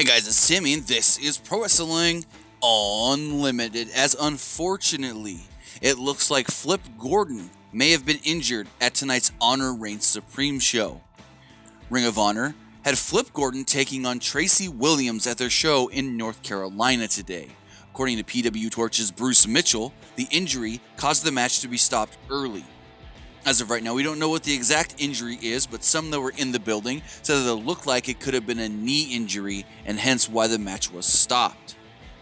Hey guys, it's Timmy, and this is Pro Wrestling Unlimited. As unfortunately, it looks like Flip Gordon may have been injured at tonight's Honor Reigns Supreme show. Ring of Honor had Flip Gordon taking on Tracy Williams at their show in North Carolina today. According to PW Torch's Bruce Mitchell, the injury caused the match to be stopped early. As of right now, we don't know what the exact injury is, but some that were in the building said that it looked like it could have been a knee injury and hence why the match was stopped.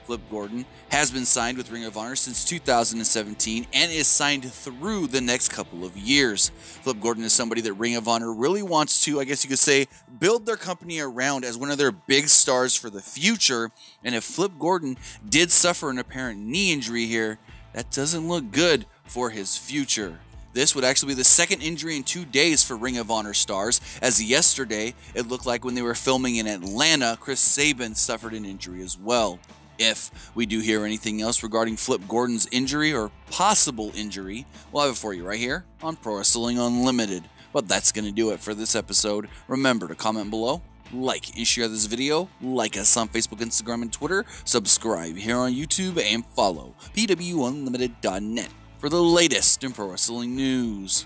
Flip Gordon has been signed with Ring of Honor since 2017 and is signed through the next couple of years. Flip Gordon is somebody that Ring of Honor really wants to, I guess you could say, build their company around as one of their big stars for the future. And if Flip Gordon did suffer an apparent knee injury here, that doesn't look good for his future. This would actually be the second injury in two days for Ring of Honor stars, as yesterday it looked like when they were filming in Atlanta, Chris Sabin suffered an injury as well. If we do hear anything else regarding Flip Gordon's injury or possible injury, we'll have it for you right here on Pro Wrestling Unlimited. But that's going to do it for this episode. Remember to comment below, like and share this video, like us on Facebook, Instagram, and Twitter, subscribe here on YouTube, and follow PWUnlimited.net for the latest in pro wrestling news.